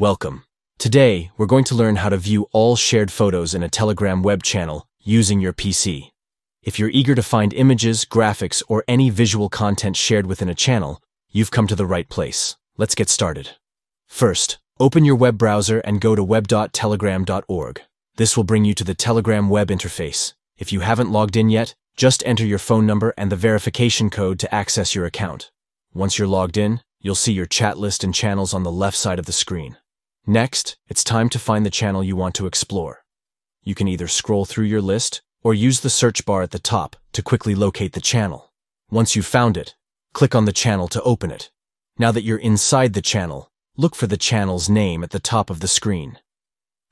Welcome. Today, we're going to learn how to view all shared photos in a Telegram web channel using your PC. If you're eager to find images, graphics, or any visual content shared within a channel, you've come to the right place. Let's get started. First, open your web browser and go to web.telegram.org. This will bring you to the Telegram web interface. If you haven't logged in yet, just enter your phone number and the verification code to access your account. Once you're logged in, you'll see your chat list and channels on the left side of the screen. Next, it's time to find the channel you want to explore. You can either scroll through your list or use the search bar at the top to quickly locate the channel. Once you've found it, click on the channel to open it. Now that you're inside the channel, look for the channel's name at the top of the screen.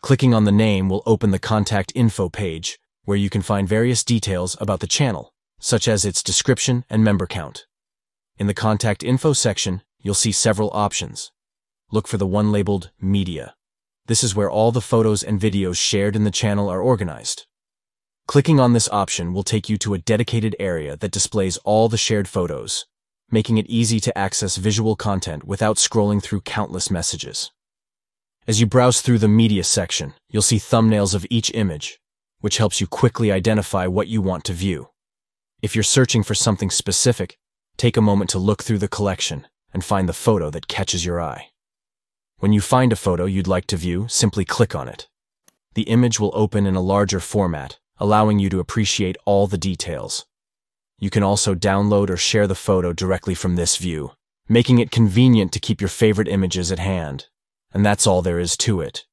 Clicking on the name will open the contact info page, where you can find various details about the channel, such as its description and member count. In the contact info section, you'll see several options. Look for the one labeled Media. This is where all the photos and videos shared in the channel are organized. Clicking on this option will take you to a dedicated area that displays all the shared photos, making it easy to access visual content without scrolling through countless messages. As you browse through the media section, you'll see thumbnails of each image, which helps you quickly identify what you want to view. If you're searching for something specific, take a moment to look through the collection and find the photo that catches your eye. When you find a photo you'd like to view, simply click on it. The image will open in a larger format, allowing you to appreciate all the details. You can also download or share the photo directly from this view, making it convenient to keep your favorite images at hand. And that's all there is to it.